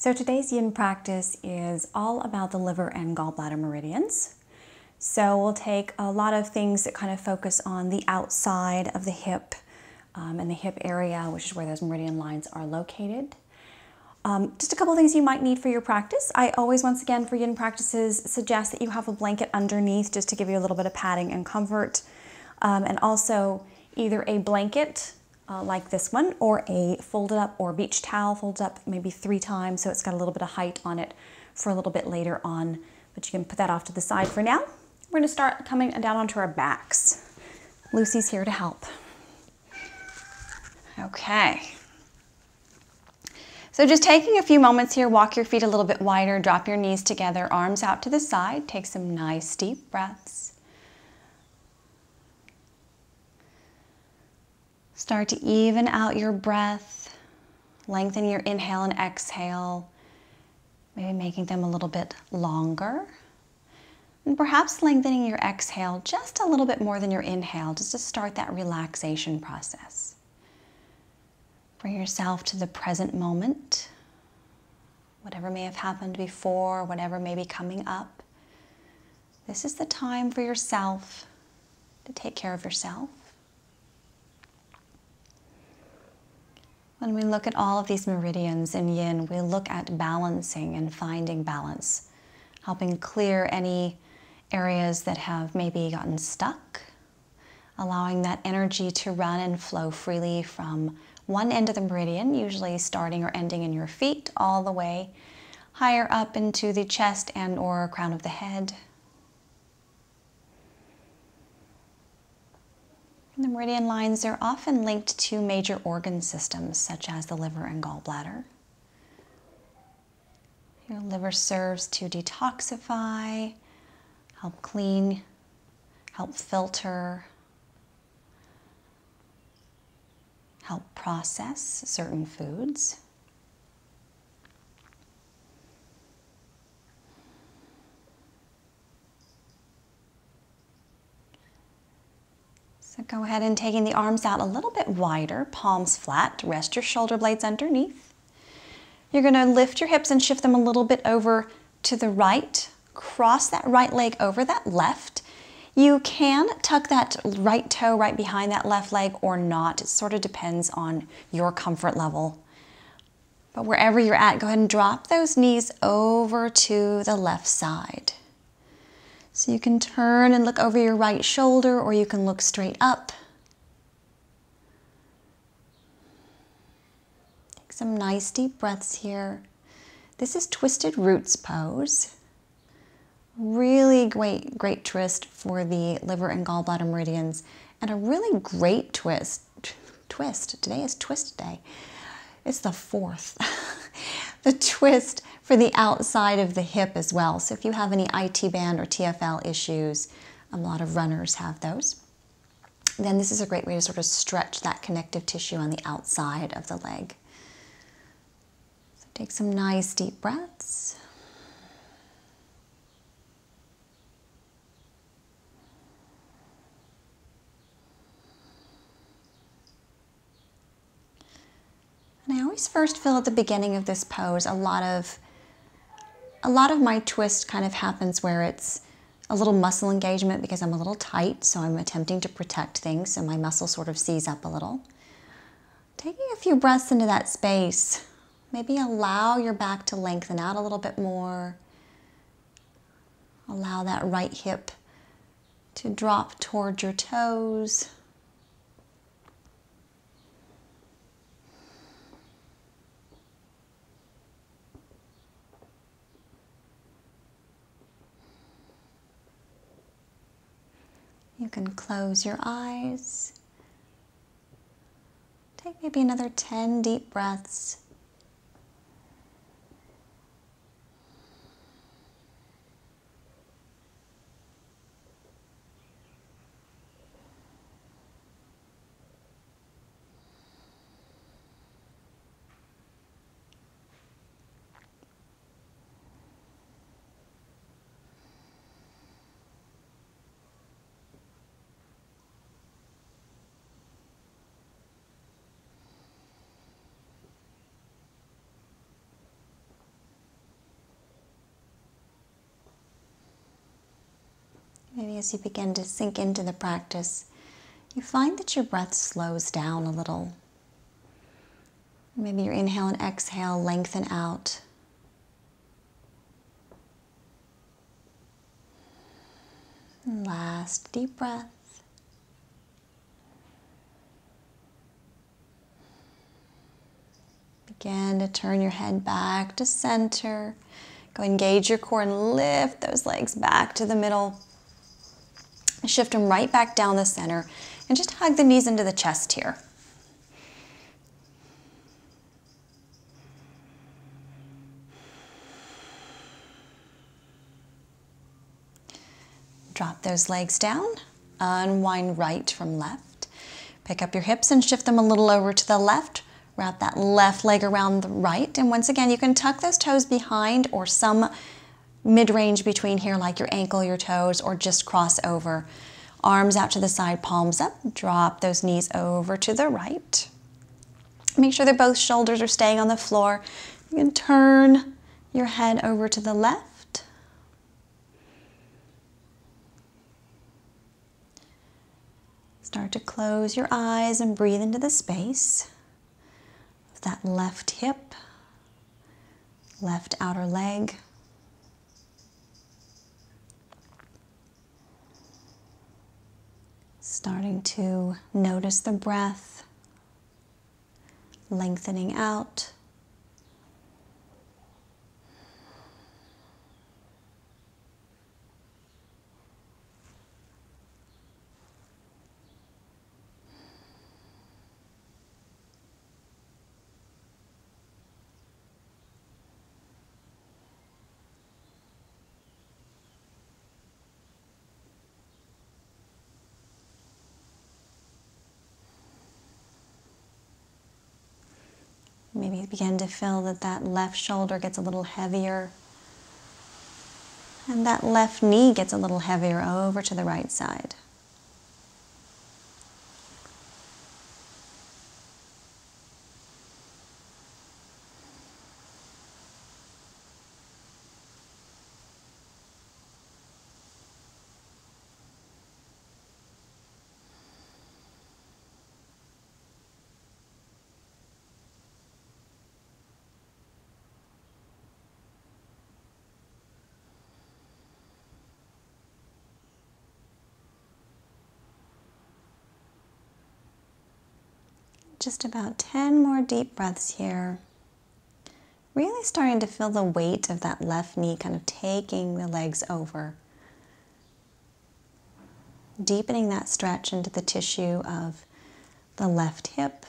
So today's yin practice is all about the liver and gallbladder meridians. So we'll take a lot of things that kind of focus on the outside of the hip um, and the hip area, which is where those meridian lines are located. Um, just a couple things you might need for your practice. I always, once again, for yin practices, suggest that you have a blanket underneath just to give you a little bit of padding and comfort. Um, and also either a blanket uh, like this one or a folded up or beach towel folded up maybe three times so it's got a little bit of height on it for a little bit later on. But you can put that off to the side for now. We're gonna start coming down onto our backs. Lucy's here to help. Okay. So just taking a few moments here, walk your feet a little bit wider, drop your knees together, arms out to the side, take some nice deep breaths. Start to even out your breath. Lengthen your inhale and exhale. Maybe making them a little bit longer. And perhaps lengthening your exhale just a little bit more than your inhale, just to start that relaxation process. Bring yourself to the present moment. Whatever may have happened before, whatever may be coming up. This is the time for yourself to take care of yourself. When we look at all of these meridians in yin, we look at balancing and finding balance, helping clear any areas that have maybe gotten stuck, allowing that energy to run and flow freely from one end of the meridian, usually starting or ending in your feet, all the way higher up into the chest and or crown of the head, The meridian lines are often linked to major organ systems such as the liver and gallbladder. Your liver serves to detoxify, help clean, help filter, help process certain foods. So go ahead and taking the arms out a little bit wider, palms flat, rest your shoulder blades underneath. You're gonna lift your hips and shift them a little bit over to the right, cross that right leg over that left. You can tuck that right toe right behind that left leg or not. It sort of depends on your comfort level. But wherever you're at, go ahead and drop those knees over to the left side. So you can turn and look over your right shoulder or you can look straight up. Take some nice deep breaths here. This is twisted roots pose. Really great, great twist for the liver and gallbladder meridians and a really great twist. Twist, today is twist day. It's the fourth. the twist for the outside of the hip as well. So if you have any IT band or TFL issues, a lot of runners have those. Then this is a great way to sort of stretch that connective tissue on the outside of the leg. So take some nice deep breaths. And I always first feel at the beginning of this pose a lot of a lot of my twist kind of happens where it's a little muscle engagement because I'm a little tight, so I'm attempting to protect things, so my muscle sort of seize up a little. Taking a few breaths into that space, maybe allow your back to lengthen out a little bit more. Allow that right hip to drop toward your toes. You can close your eyes. Take maybe another 10 deep breaths. As you begin to sink into the practice, you find that your breath slows down a little. Maybe your inhale and exhale lengthen out. Last deep breath. Begin to turn your head back to center. Go engage your core and lift those legs back to the middle. Shift them right back down the center and just hug the knees into the chest here. Drop those legs down, unwind right from left. Pick up your hips and shift them a little over to the left. Wrap that left leg around the right. And once again, you can tuck those toes behind or some mid-range between here like your ankle, your toes, or just cross over. Arms out to the side, palms up. Drop those knees over to the right. Make sure that both shoulders are staying on the floor. You can turn your head over to the left. Start to close your eyes and breathe into the space that left hip, left outer leg. Starting to notice the breath lengthening out. Maybe begin to feel that that left shoulder gets a little heavier. And that left knee gets a little heavier over to the right side. Just about 10 more deep breaths here. Really starting to feel the weight of that left knee kind of taking the legs over. Deepening that stretch into the tissue of the left hip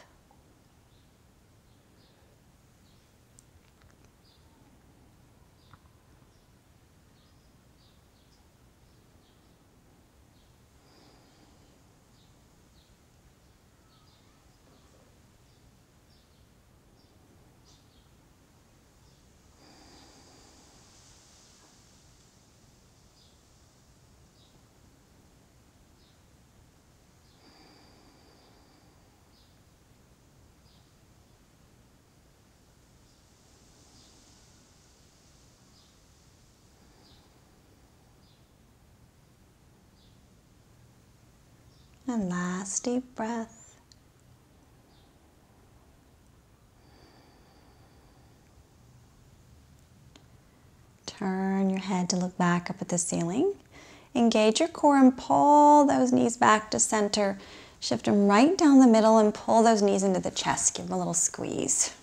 And last deep breath. Turn your head to look back up at the ceiling. Engage your core and pull those knees back to center. Shift them right down the middle and pull those knees into the chest. Give them a little squeeze.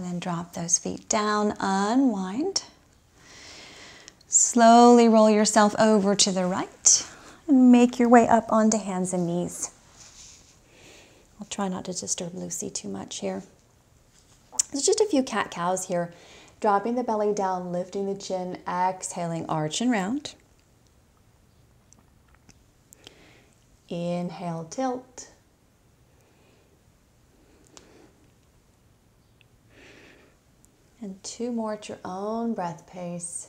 And then drop those feet down, unwind. Slowly roll yourself over to the right and make your way up onto hands and knees. I'll try not to disturb Lucy too much here. There's just a few cat cows here. Dropping the belly down, lifting the chin, exhaling, arch and round. Inhale, tilt. And two more at your own breath pace.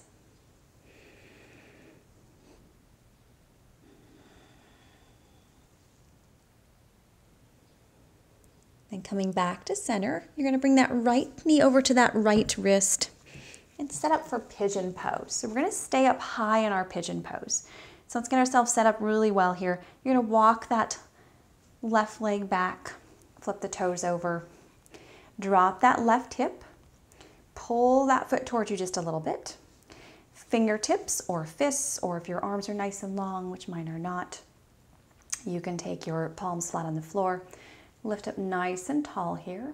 Then coming back to center, you're going to bring that right knee over to that right wrist and set up for pigeon pose. So we're going to stay up high in our pigeon pose. So let's get ourselves set up really well here. You're going to walk that left leg back, flip the toes over, drop that left hip, pull that foot towards you just a little bit. Fingertips or fists, or if your arms are nice and long, which mine are not, you can take your palms flat on the floor, lift up nice and tall here.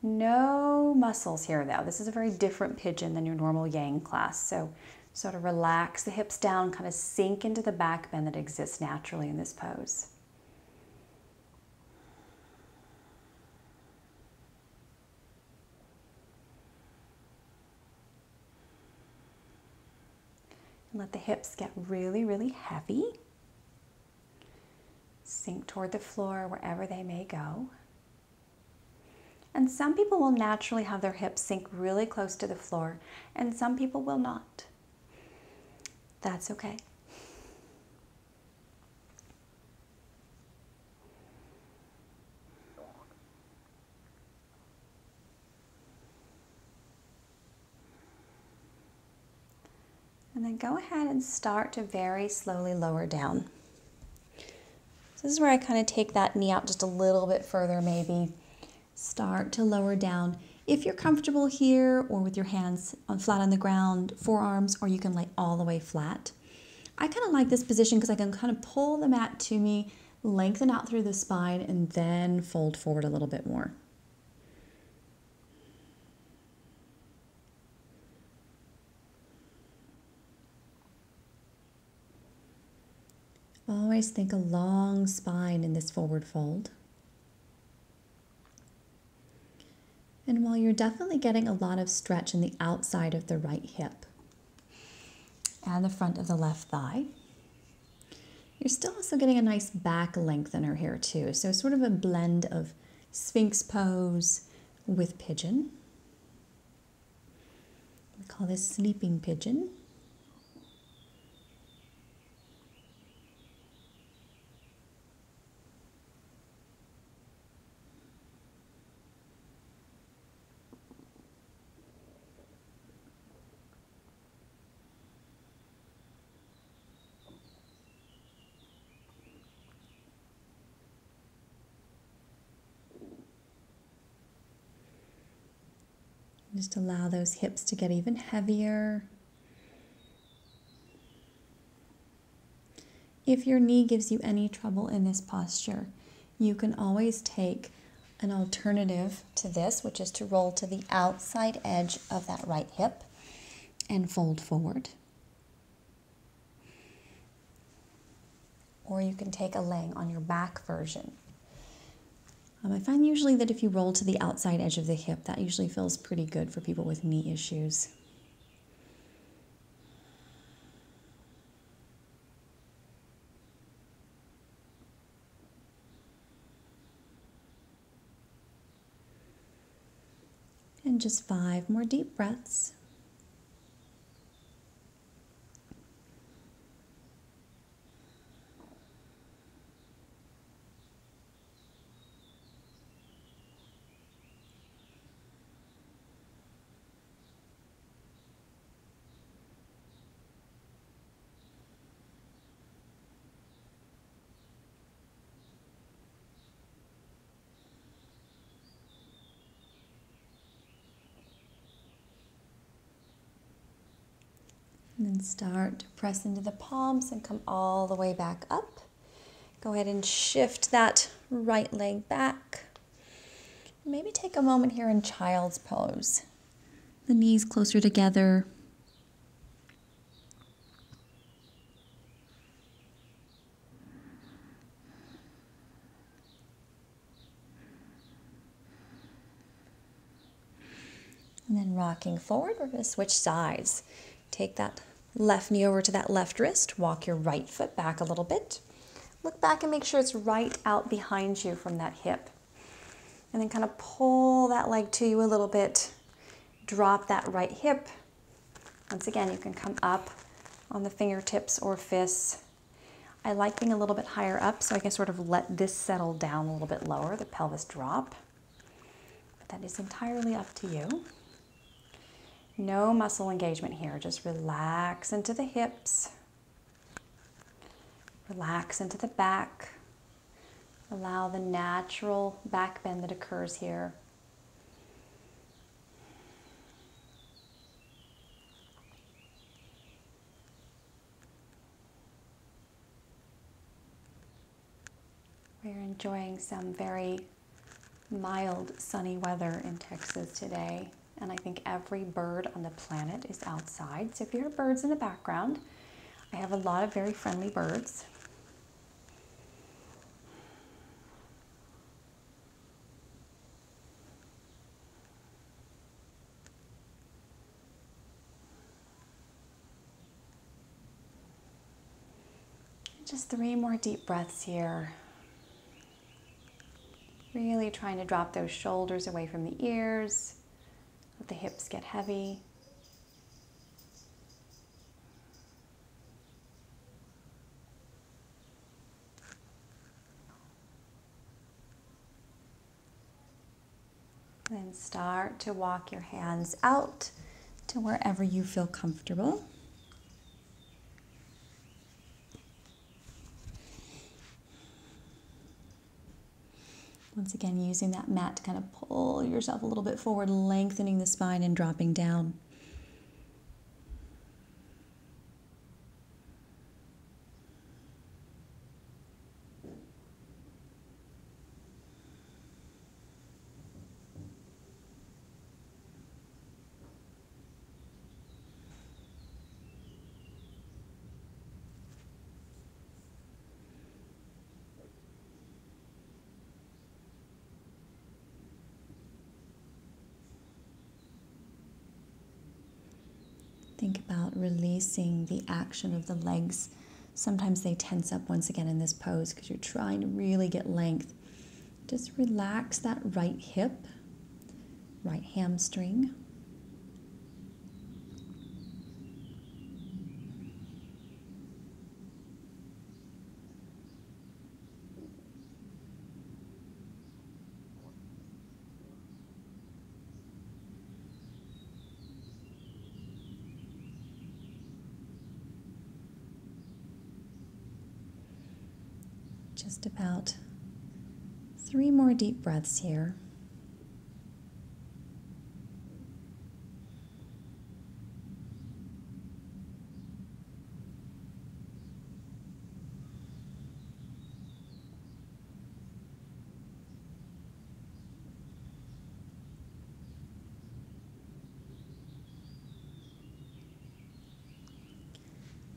No muscles here though. This is a very different pigeon than your normal yang class. So sort of relax the hips down, kind of sink into the back bend that exists naturally in this pose. And let the hips get really, really heavy. Sink toward the floor wherever they may go. And some people will naturally have their hips sink really close to the floor, and some people will not. That's okay. And then go ahead and start to very slowly lower down. So this is where I kind of take that knee out just a little bit further maybe. Start to lower down. If you're comfortable here or with your hands on flat on the ground, forearms, or you can lay all the way flat. I kind of like this position because I can kind of pull the mat to me, lengthen out through the spine, and then fold forward a little bit more. Always think a long spine in this forward fold. And while you're definitely getting a lot of stretch in the outside of the right hip and the front of the left thigh, you're still also getting a nice back lengthener here too. So sort of a blend of Sphinx pose with pigeon. We call this sleeping pigeon. Just allow those hips to get even heavier. If your knee gives you any trouble in this posture, you can always take an alternative to this, which is to roll to the outside edge of that right hip and fold forward. Or you can take a laying on your back version. Um, I find usually that if you roll to the outside edge of the hip, that usually feels pretty good for people with knee issues. And just five more deep breaths. And start to press into the palms and come all the way back up. Go ahead and shift that right leg back. Maybe take a moment here in child's pose. The knees closer together. And then rocking forward, we're going to switch sides. Take that Left knee over to that left wrist. Walk your right foot back a little bit. Look back and make sure it's right out behind you from that hip. And then kind of pull that leg to you a little bit. Drop that right hip. Once again, you can come up on the fingertips or fists. I like being a little bit higher up so I can sort of let this settle down a little bit lower, the pelvis drop. But that is entirely up to you. No muscle engagement here, just relax into the hips, relax into the back. Allow the natural back bend that occurs here. We're enjoying some very mild sunny weather in Texas today, and I think every bird on the planet is outside. So if you hear birds in the background, I have a lot of very friendly birds. Just three more deep breaths here. Really trying to drop those shoulders away from the ears. The hips get heavy. Then start to walk your hands out to wherever you feel comfortable. Once again, using that mat to kind of pull yourself a little bit forward, lengthening the spine and dropping down. Think about releasing the action of the legs. Sometimes they tense up once again in this pose because you're trying to really get length. Just relax that right hip, right hamstring. Just about three more deep breaths here.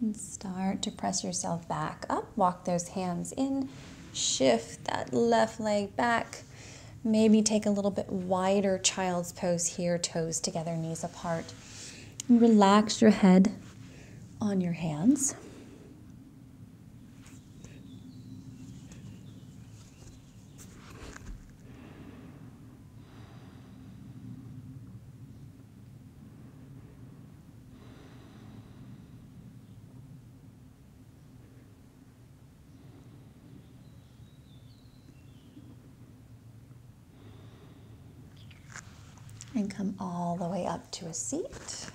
And start to press yourself back up. Walk those hands in. Shift that left leg back. Maybe take a little bit wider child's pose here, toes together, knees apart. Relax your head on your hands. and come all the way up to a seat.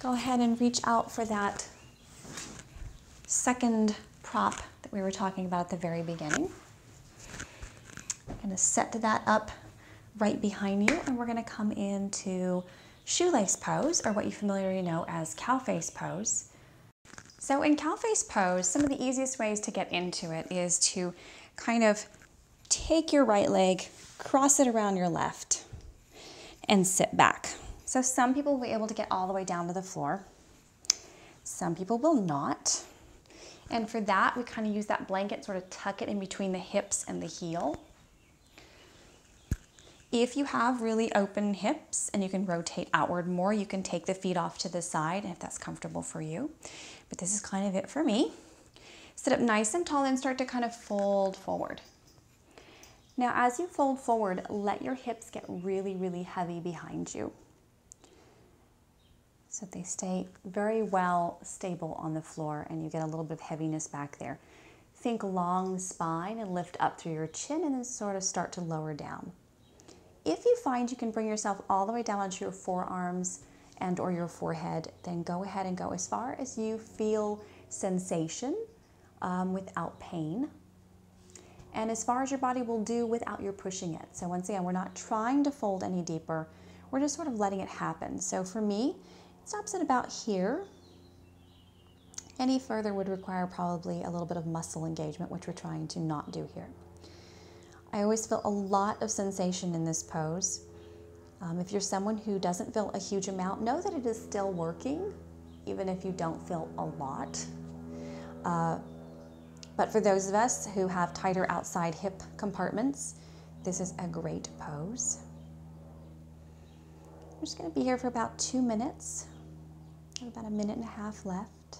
Go ahead and reach out for that second prop that we were talking about at the very beginning. I'm going to set that up right behind you and we're going to come into shoelace pose or what you familiarly know as cow face pose. So in cow face pose, some of the easiest ways to get into it is to kind of take your right leg, cross it around your left, and sit back. So some people will be able to get all the way down to the floor. Some people will not. And for that, we kind of use that blanket, sort of tuck it in between the hips and the heel. If you have really open hips and you can rotate outward more, you can take the feet off to the side if that's comfortable for you. But this is kind of it for me. Sit up nice and tall and start to kind of fold forward. Now, as you fold forward, let your hips get really, really heavy behind you. So they stay very well stable on the floor and you get a little bit of heaviness back there. Think long spine and lift up through your chin and then sort of start to lower down. if you find you can bring yourself all the way down onto your forearms and or your forehead, then go ahead and go as far as you feel sensation um, without pain and as far as your body will do without your pushing it. So once again, we're not trying to fold any deeper. We're just sort of letting it happen. So for me, it stops at about here. Any further would require probably a little bit of muscle engagement, which we're trying to not do here. I always feel a lot of sensation in this pose. Um, if you're someone who doesn't feel a huge amount, know that it is still working, even if you don't feel a lot. Uh, but for those of us who have tighter outside hip compartments, this is a great pose. I'm just going to be here for about two minutes. I have about a minute and a half left.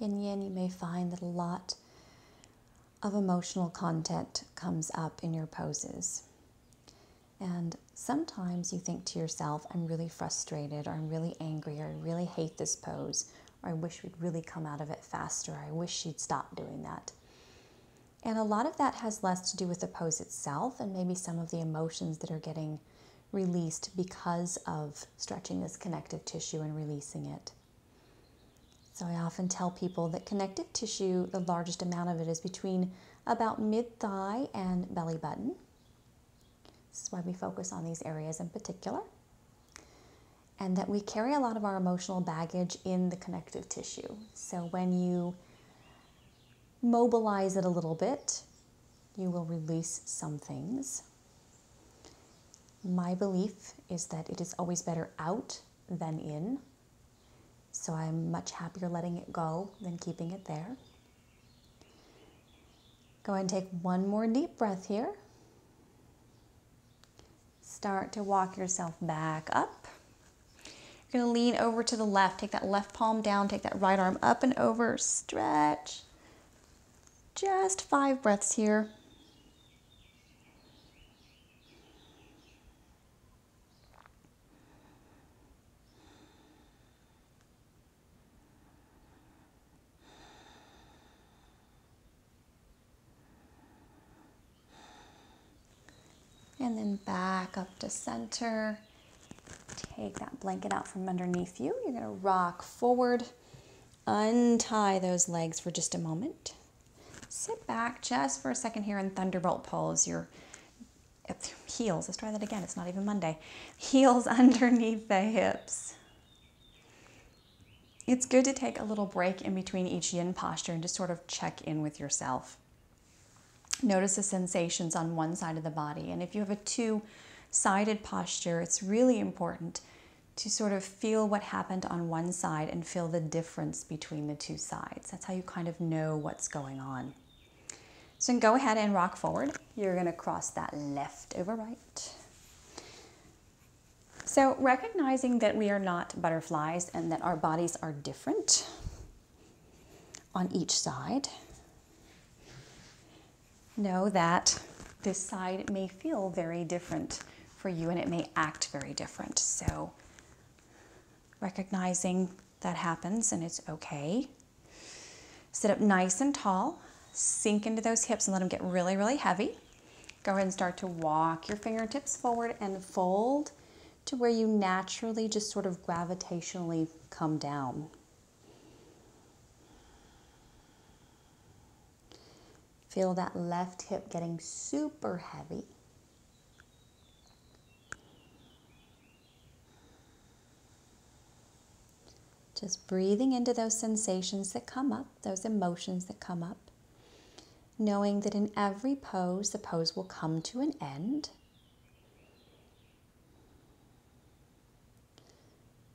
In yin, you may find that a lot of emotional content comes up in your poses. And sometimes you think to yourself, I'm really frustrated, or I'm really angry, or I really hate this pose, or I wish we'd really come out of it faster, or I wish she'd stop doing that. And a lot of that has less to do with the pose itself and maybe some of the emotions that are getting released because of stretching this connective tissue and releasing it. So I often tell people that connective tissue, the largest amount of it is between about mid thigh and belly button. This is why we focus on these areas in particular. And that we carry a lot of our emotional baggage in the connective tissue. So when you mobilize it a little bit, you will release some things. My belief is that it is always better out than in. So I'm much happier letting it go than keeping it there. Go ahead and take one more deep breath here. Start to walk yourself back up. You're to lean over to the left. Take that left palm down. Take that right arm up and over. Stretch. Just five breaths here. And then back up to center. Take that blanket out from underneath you. You're going to rock forward. Untie those legs for just a moment. Sit back just for a second here in thunderbolt pose. Your heels, let's try that again. It's not even Monday. Heels underneath the hips. It's good to take a little break in between each yin posture and just sort of check in with yourself. Notice the sensations on one side of the body. And if you have a two sided posture, it's really important to sort of feel what happened on one side and feel the difference between the two sides. That's how you kind of know what's going on. So go ahead and rock forward. You're going to cross that left over right. So recognizing that we are not butterflies and that our bodies are different on each side know that this side may feel very different for you and it may act very different. So recognizing that happens and it's okay. Sit up nice and tall, sink into those hips and let them get really, really heavy. Go ahead and start to walk your fingertips forward and fold to where you naturally just sort of gravitationally come down. Feel that left hip getting super heavy. Just breathing into those sensations that come up, those emotions that come up, knowing that in every pose, the pose will come to an end.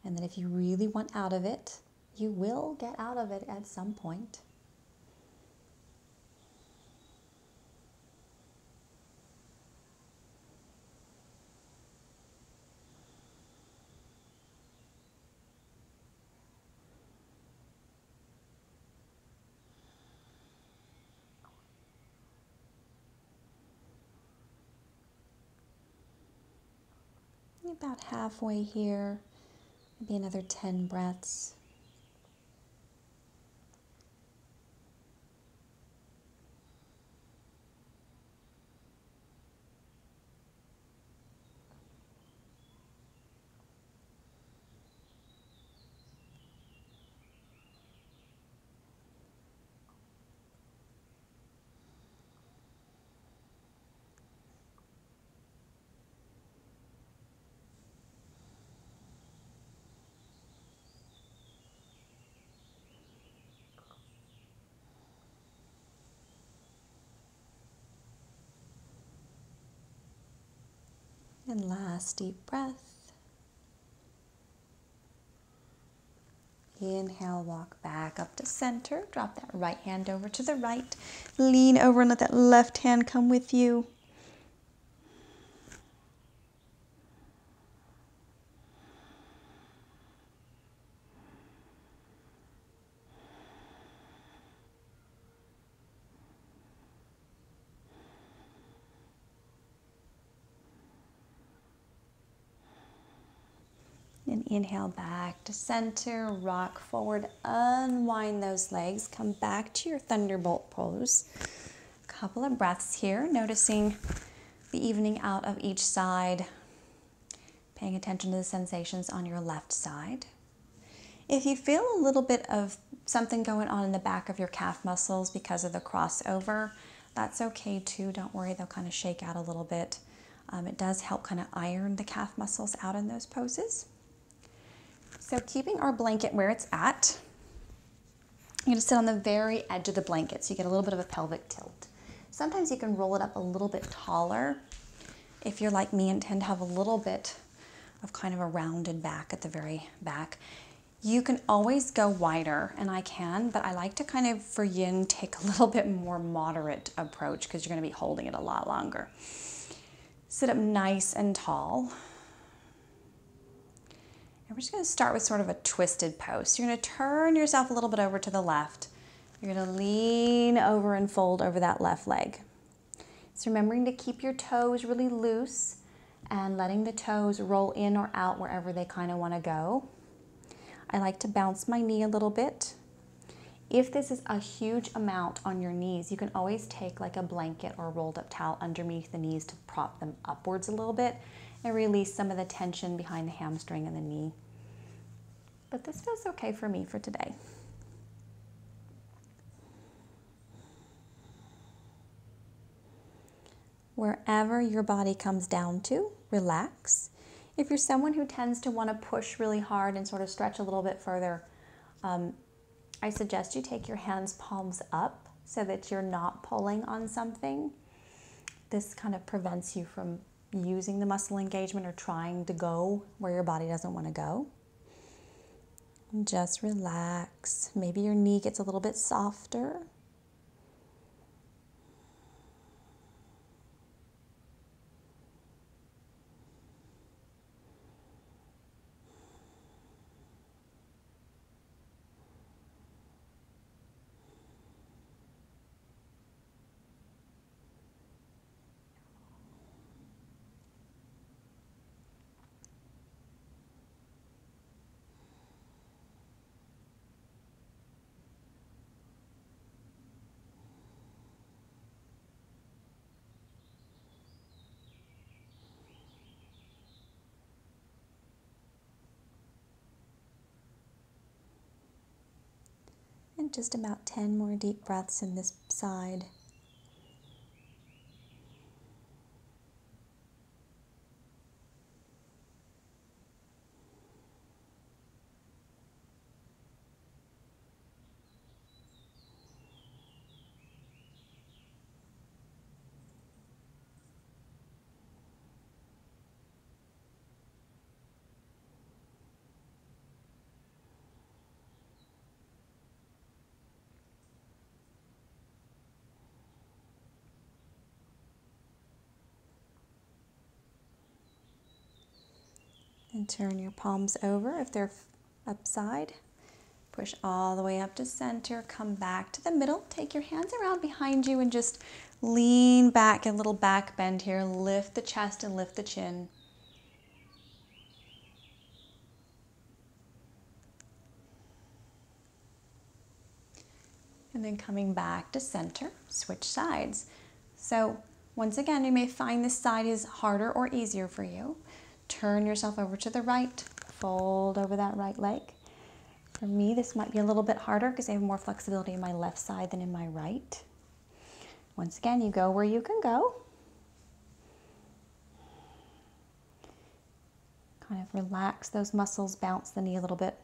And that if you really want out of it, you will get out of it at some point. About halfway here, maybe another 10 breaths. And last deep breath. Inhale, walk back up to center. Drop that right hand over to the right. Lean over and let that left hand come with you. And inhale back to center, rock forward, unwind those legs, come back to your thunderbolt pose. A couple of breaths here, noticing the evening out of each side, paying attention to the sensations on your left side. If you feel a little bit of something going on in the back of your calf muscles because of the crossover, that's okay too. Don't worry, they'll kind of shake out a little bit. Um, it does help kind of iron the calf muscles out in those poses. So keeping our blanket where it's at, you're gonna sit on the very edge of the blanket so you get a little bit of a pelvic tilt. Sometimes you can roll it up a little bit taller if you're like me and tend to have a little bit of kind of a rounded back at the very back. You can always go wider, and I can, but I like to kind of, for yin, take a little bit more moderate approach because you're gonna be holding it a lot longer. Sit up nice and tall. And we're just going to start with sort of a twisted pose. You're going to turn yourself a little bit over to the left. You're going to lean over and fold over that left leg. So remembering to keep your toes really loose and letting the toes roll in or out wherever they kind of want to go. I like to bounce my knee a little bit. If this is a huge amount on your knees, you can always take like a blanket or a rolled up towel underneath the knees to prop them upwards a little bit and release some of the tension behind the hamstring and the knee but this feels okay for me for today. Wherever your body comes down to, relax. If you're someone who tends to want to push really hard and sort of stretch a little bit further, um, I suggest you take your hands palms up so that you're not pulling on something. This kind of prevents you from using the muscle engagement or trying to go where your body doesn't want to go. Just relax. Maybe your knee gets a little bit softer. And just about 10 more deep breaths in this side. And turn your palms over if they're upside. Push all the way up to center. Come back to the middle. Take your hands around behind you and just lean back, a little back bend here. Lift the chest and lift the chin. And then coming back to center, switch sides. So once again, you may find this side is harder or easier for you. Turn yourself over to the right, fold over that right leg. For me, this might be a little bit harder because I have more flexibility in my left side than in my right. Once again, you go where you can go. Kind of relax those muscles, bounce the knee a little bit,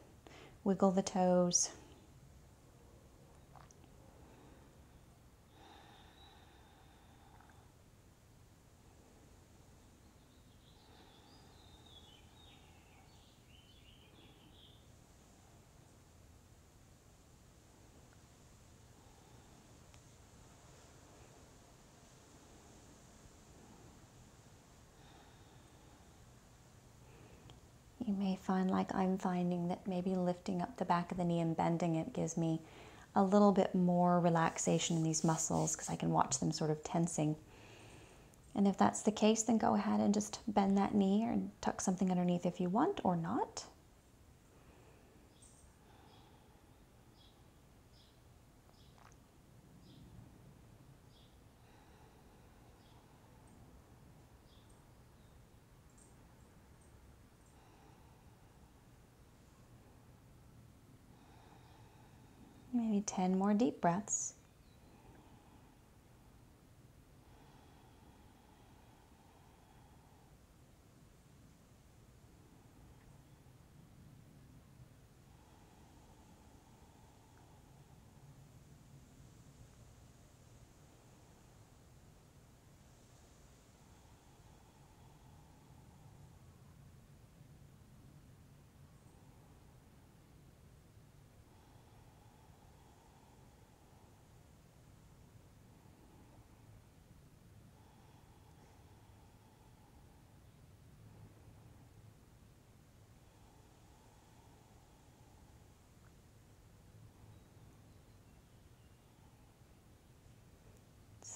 wiggle the toes. You may find, like I'm finding, that maybe lifting up the back of the knee and bending it gives me a little bit more relaxation in these muscles because I can watch them sort of tensing. And if that's the case, then go ahead and just bend that knee or tuck something underneath if you want or not. Maybe 10 more deep breaths.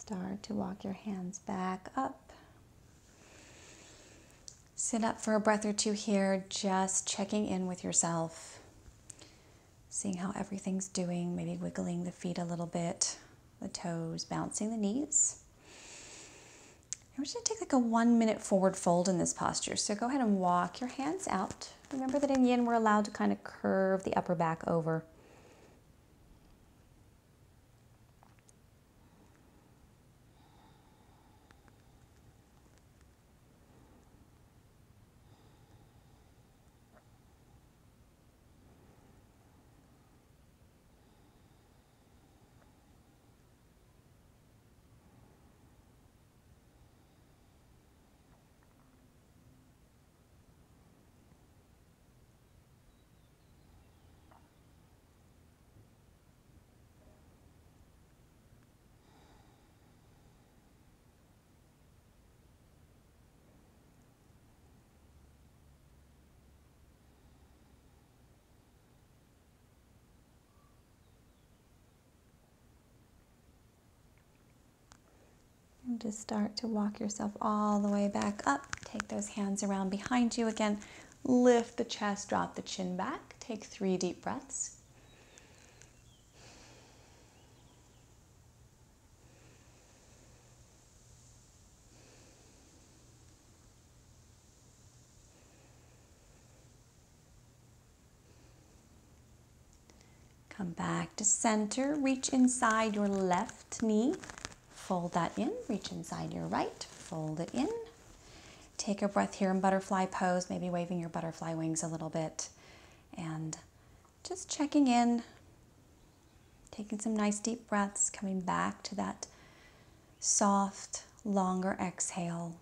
Start to walk your hands back up. Sit up for a breath or two here, just checking in with yourself, seeing how everything's doing, maybe wiggling the feet a little bit, the toes, bouncing the knees. we're just to take like a one minute forward fold in this posture. So go ahead and walk your hands out. Remember that in yin, we're allowed to kind of curve the upper back over. And just start to walk yourself all the way back up. Take those hands around behind you again. Lift the chest, drop the chin back. Take three deep breaths. Come back to center. Reach inside your left knee. Fold that in, reach inside your right, fold it in. Take a breath here in butterfly pose, maybe waving your butterfly wings a little bit. And just checking in, taking some nice deep breaths, coming back to that soft, longer exhale.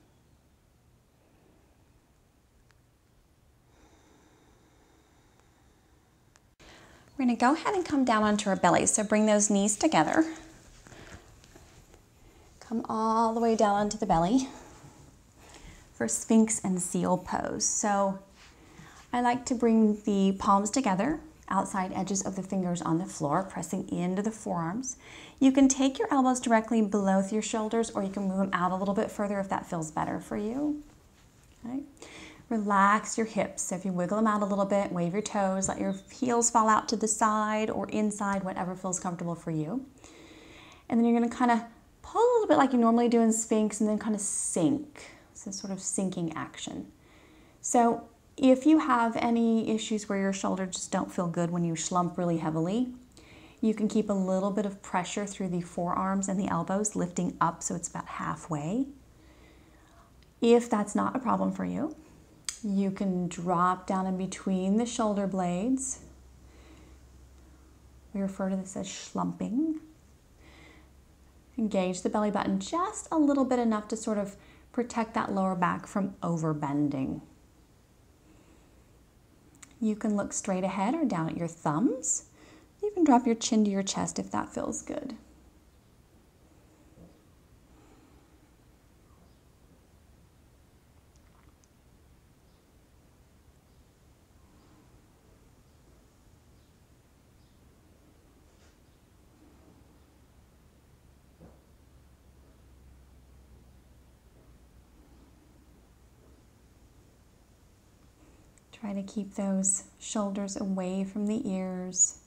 We're going to go ahead and come down onto our belly. So bring those knees together. Come all the way down onto the belly for Sphinx and Seal pose. So I like to bring the palms together, outside edges of the fingers on the floor, pressing into the forearms. You can take your elbows directly below your shoulders or you can move them out a little bit further if that feels better for you. Okay. Relax your hips. So if you wiggle them out a little bit, wave your toes, let your heels fall out to the side or inside, whatever feels comfortable for you. And then you're gonna kind of pull a little bit like you normally do in Sphinx and then kind of sink. So sort of sinking action. So if you have any issues where your shoulders just don't feel good when you slump really heavily, you can keep a little bit of pressure through the forearms and the elbows, lifting up so it's about halfway. If that's not a problem for you, you can drop down in between the shoulder blades. We refer to this as slumping. Engage the belly button just a little bit enough to sort of protect that lower back from overbending. You can look straight ahead or down at your thumbs. You can drop your chin to your chest if that feels good. Try to keep those shoulders away from the ears.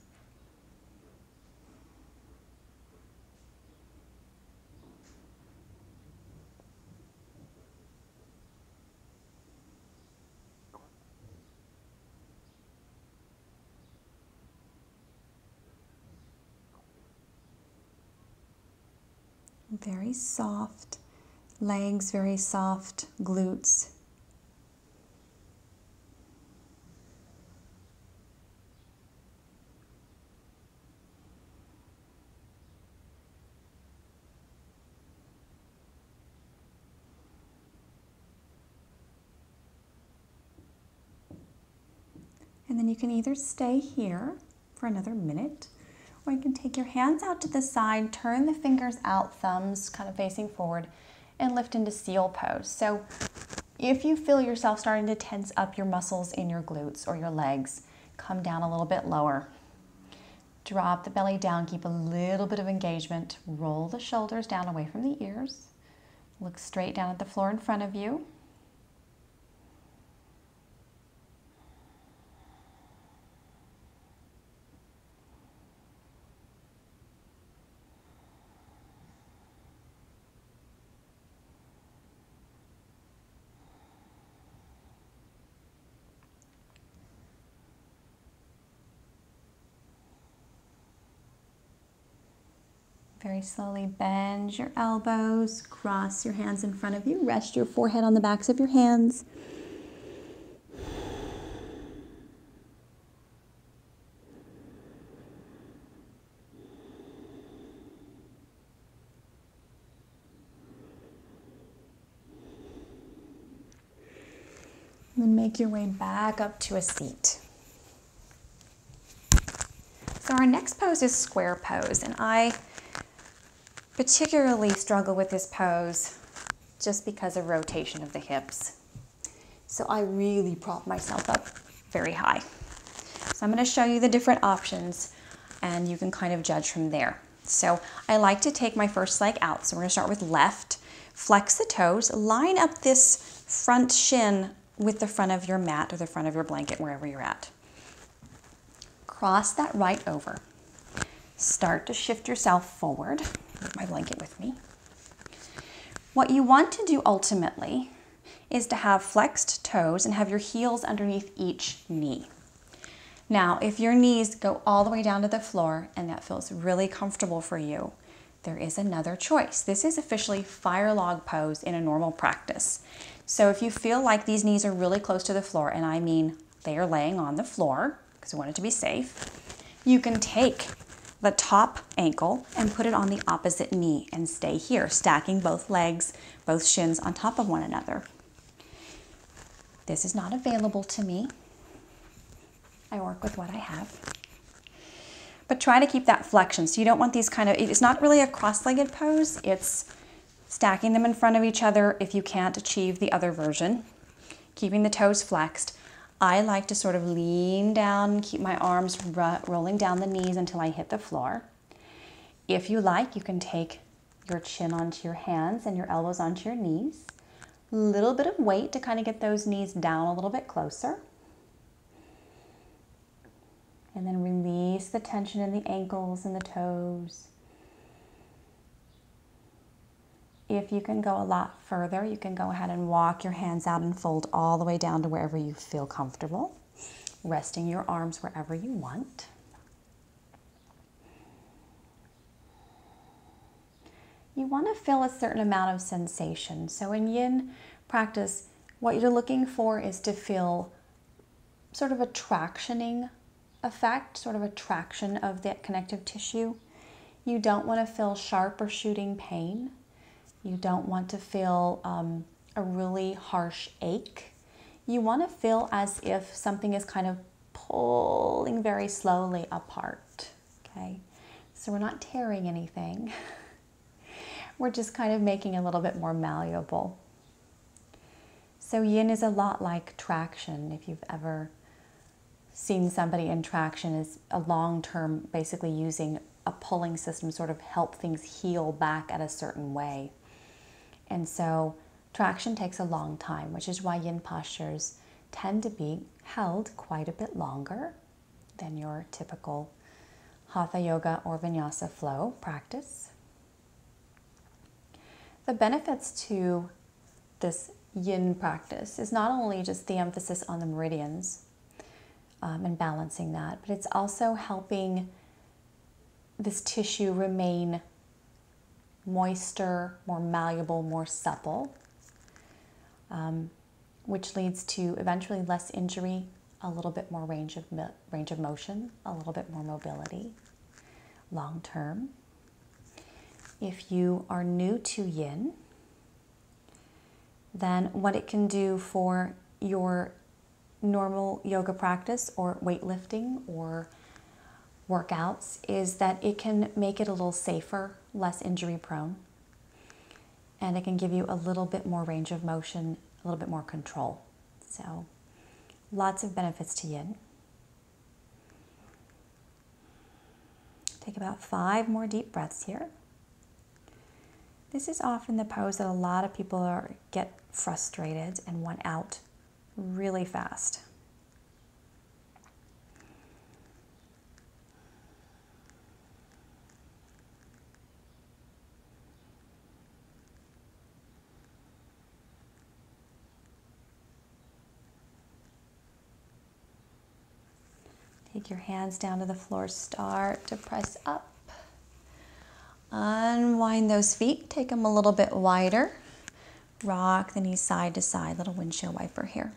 Very soft legs, very soft glutes. And you can either stay here for another minute, or you can take your hands out to the side, turn the fingers out, thumbs kind of facing forward, and lift into seal pose. So if you feel yourself starting to tense up your muscles in your glutes or your legs, come down a little bit lower. Drop the belly down, keep a little bit of engagement. Roll the shoulders down away from the ears. Look straight down at the floor in front of you. Very slowly bend your elbows, cross your hands in front of you, rest your forehead on the backs of your hands. And then make your way back up to a seat. So our next pose is square pose, and I particularly struggle with this pose just because of rotation of the hips. So I really prop myself up very high. So I'm going to show you the different options and you can kind of judge from there. So I like to take my first leg out. So we're going to start with left. Flex the toes. Line up this front shin with the front of your mat or the front of your blanket, wherever you're at. Cross that right over. Start to shift yourself forward my blanket with me. What you want to do ultimately is to have flexed toes and have your heels underneath each knee. Now, if your knees go all the way down to the floor and that feels really comfortable for you, there is another choice. This is officially fire log pose in a normal practice. So if you feel like these knees are really close to the floor, and I mean they are laying on the floor, because I want it to be safe, you can take the top ankle and put it on the opposite knee and stay here, stacking both legs, both shins on top of one another. This is not available to me. I work with what I have. But try to keep that flexion. So you don't want these kind of, it's not really a cross-legged pose. It's stacking them in front of each other if you can't achieve the other version. Keeping the toes flexed. I like to sort of lean down, keep my arms ro rolling down the knees until I hit the floor. If you like, you can take your chin onto your hands and your elbows onto your knees. A little bit of weight to kind of get those knees down a little bit closer. And then release the tension in the ankles and the toes. If you can go a lot further, you can go ahead and walk your hands out and fold all the way down to wherever you feel comfortable, resting your arms wherever you want. You want to feel a certain amount of sensation. So in yin practice, what you're looking for is to feel sort of a tractioning effect, sort of a traction of that connective tissue. You don't want to feel sharp or shooting pain. You don't want to feel um, a really harsh ache. You want to feel as if something is kind of pulling very slowly apart. Okay, so we're not tearing anything. we're just kind of making a little bit more malleable. So yin is a lot like traction. If you've ever seen somebody in traction is a long term, basically using a pulling system sort of help things heal back at a certain way. And so traction takes a long time, which is why yin postures tend to be held quite a bit longer than your typical hatha yoga or vinyasa flow practice. The benefits to this yin practice is not only just the emphasis on the meridians um, and balancing that, but it's also helping this tissue remain moister, more malleable, more supple, um, which leads to eventually less injury, a little bit more range of range of motion, a little bit more mobility long term. If you are new to yin, then what it can do for your normal yoga practice or weightlifting or workouts is that it can make it a little safer, less injury prone, and it can give you a little bit more range of motion, a little bit more control. So, lots of benefits to yin. Take about five more deep breaths here. This is often the pose that a lot of people are, get frustrated and want out really fast. Take your hands down to the floor, start to press up. Unwind those feet, take them a little bit wider. Rock the knees side to side, little windshield wiper here.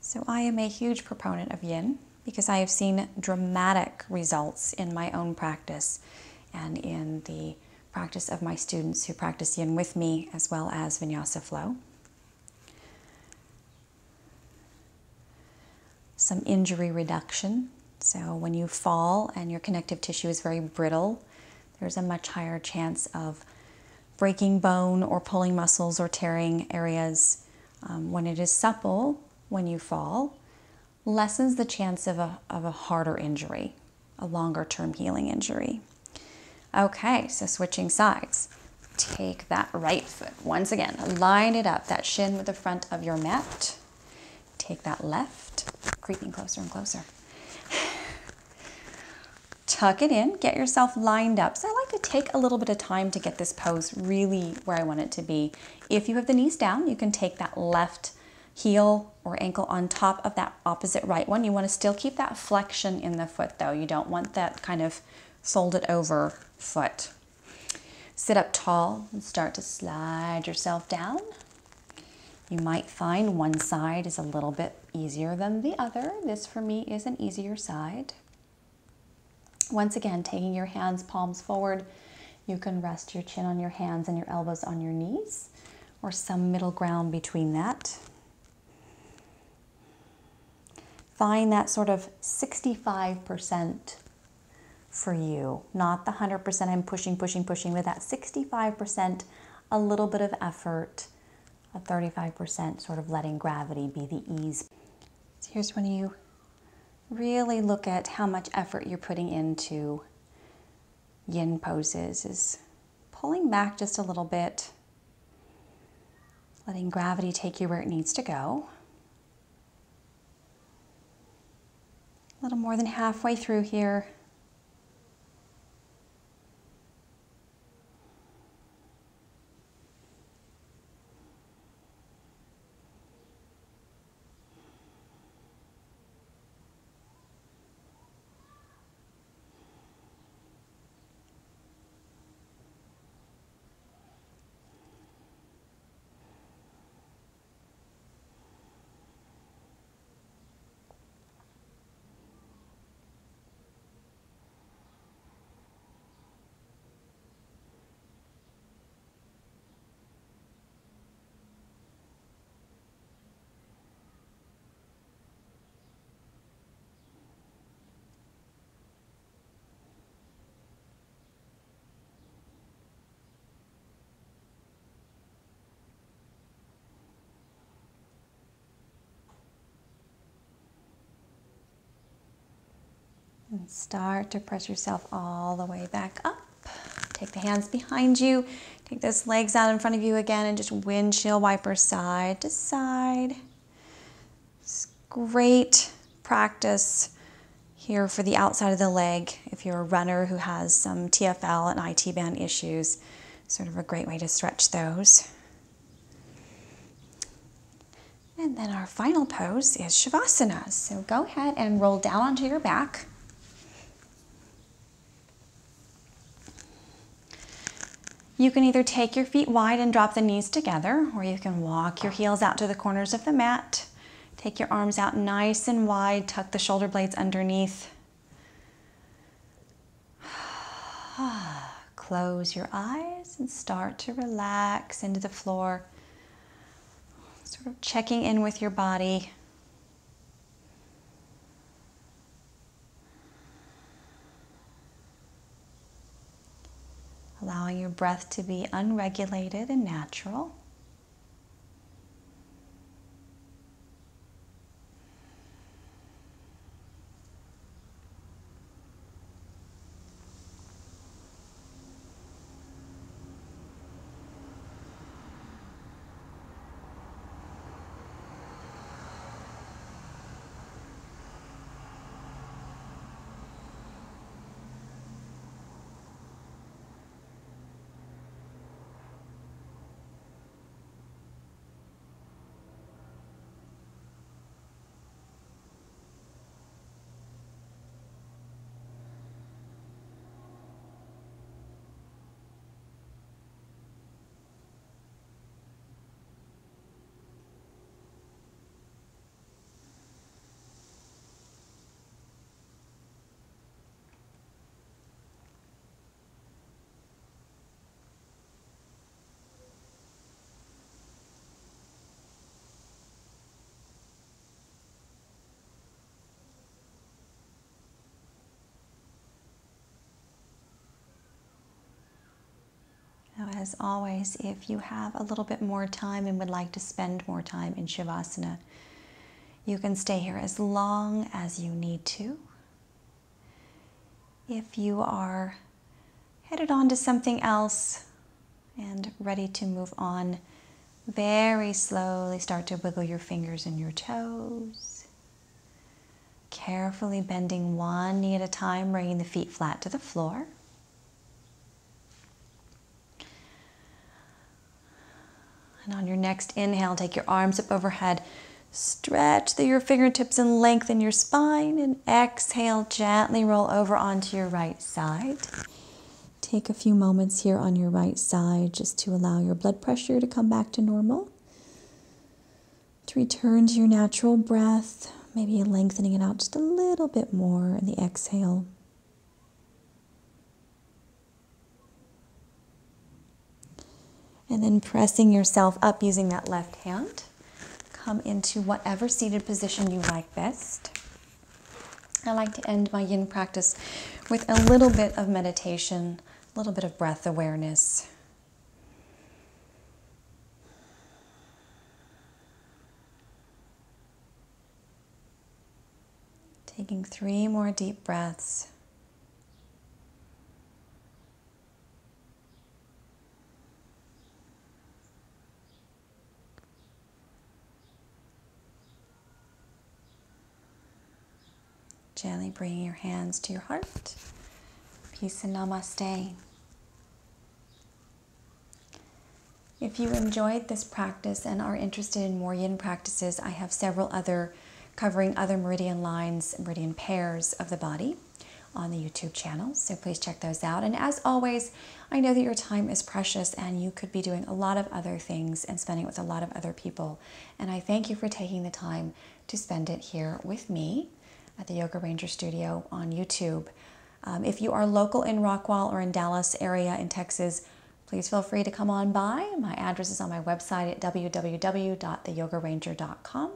So I am a huge proponent of yin because I have seen dramatic results in my own practice and in the practice of my students who practice yin with me as well as vinyasa flow. Some injury reduction. So when you fall and your connective tissue is very brittle, there's a much higher chance of breaking bone or pulling muscles or tearing areas. Um, when it is supple, when you fall, lessens the chance of a, of a harder injury, a longer term healing injury. Okay, so switching sides. Take that right foot. Once again, line it up, that shin with the front of your mat. Take that left, creeping closer and closer tuck it in, get yourself lined up. So I like to take a little bit of time to get this pose really where I want it to be. If you have the knees down, you can take that left heel or ankle on top of that opposite right one. You want to still keep that flexion in the foot though. You don't want that kind of folded over foot. Sit up tall and start to slide yourself down. You might find one side is a little bit easier than the other. This for me is an easier side. Once again, taking your hands palms forward, you can rest your chin on your hands and your elbows on your knees or some middle ground between that. Find that sort of 65% for you, not the 100% I'm pushing, pushing, pushing, with that 65%, a little bit of effort, a 35% sort of letting gravity be the ease. Here's when you really look at how much effort you're putting into yin poses is pulling back just a little bit, letting gravity take you where it needs to go. A little more than halfway through here. And start to press yourself all the way back up. Take the hands behind you. Take those legs out in front of you again and just windshield wiper side to side. It's great practice here for the outside of the leg if you're a runner who has some TFL and IT band issues. Sort of a great way to stretch those. And then our final pose is Shavasana. So go ahead and roll down onto your back. You can either take your feet wide and drop the knees together, or you can walk your heels out to the corners of the mat. Take your arms out nice and wide, tuck the shoulder blades underneath. Close your eyes and start to relax into the floor. Sort of checking in with your body. Allowing your breath to be unregulated and natural. As always, if you have a little bit more time and would like to spend more time in Shavasana, you can stay here as long as you need to. If you are headed on to something else and ready to move on, very slowly start to wiggle your fingers and your toes. Carefully bending one knee at a time, bringing the feet flat to the floor. And on your next inhale, take your arms up overhead. Stretch through your fingertips and lengthen your spine. And exhale, gently roll over onto your right side. Take a few moments here on your right side just to allow your blood pressure to come back to normal. To return to your natural breath, maybe lengthening it out just a little bit more in the exhale. And then pressing yourself up using that left hand. Come into whatever seated position you like best. I like to end my yin practice with a little bit of meditation, a little bit of breath awareness. Taking three more deep breaths. Gently bringing your hands to your heart. Peace and namaste. If you enjoyed this practice and are interested in more yin practices, I have several other covering other meridian lines, meridian pairs of the body on the YouTube channel. So please check those out. And as always, I know that your time is precious and you could be doing a lot of other things and spending it with a lot of other people. And I thank you for taking the time to spend it here with me at the Yoga Ranger Studio on YouTube. Um, if you are local in Rockwall or in Dallas area in Texas, please feel free to come on by. My address is on my website at www.theyogaranger.com.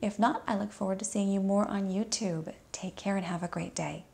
If not, I look forward to seeing you more on YouTube. Take care and have a great day.